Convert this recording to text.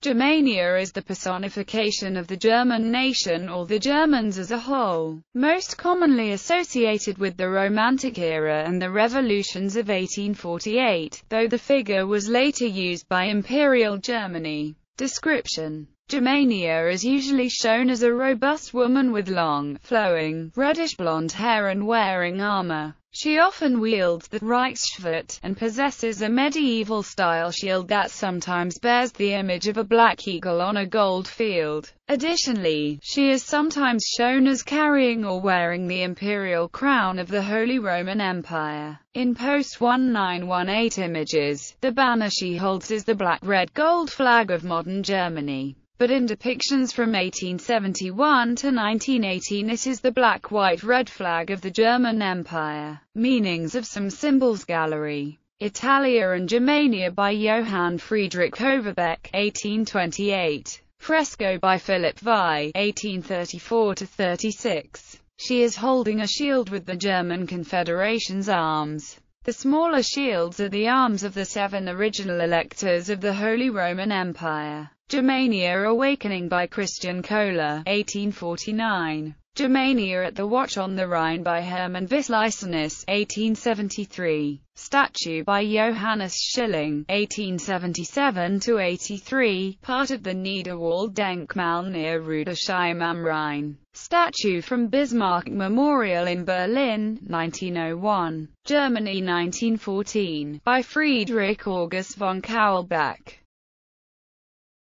Germania is the personification of the German nation or the Germans as a whole, most commonly associated with the Romantic era and the revolutions of 1848, though the figure was later used by Imperial Germany. Description Germania is usually shown as a robust woman with long, flowing, reddish-blonde hair and wearing armor. She often wields the Reichsschwert, and possesses a medieval-style shield that sometimes bears the image of a black eagle on a gold field. Additionally, she is sometimes shown as carrying or wearing the imperial crown of the Holy Roman Empire. In post-1918 images, the banner she holds is the black-red-gold flag of modern Germany but in depictions from 1871 to 1918 it is the black-white-red flag of the German Empire. Meanings of some symbols Gallery Italia and Germania by Johann Friedrich Overbeck, 1828. Fresco by Philipp Veit, 1834-36. She is holding a shield with the German Confederation's arms. The smaller shields are the arms of the seven original electors of the Holy Roman Empire. Germania Awakening by Christian Kohler, 1849. Germania at the Watch on the Rhine by Hermann Wislicenus, 1873. Statue by Johannes Schilling, 1877-83, part of the Niederwald-Denkmal near Rüdesheim am Rhein. Statue from Bismarck Memorial in Berlin, 1901. Germany 1914, by Friedrich August von Kaulbach.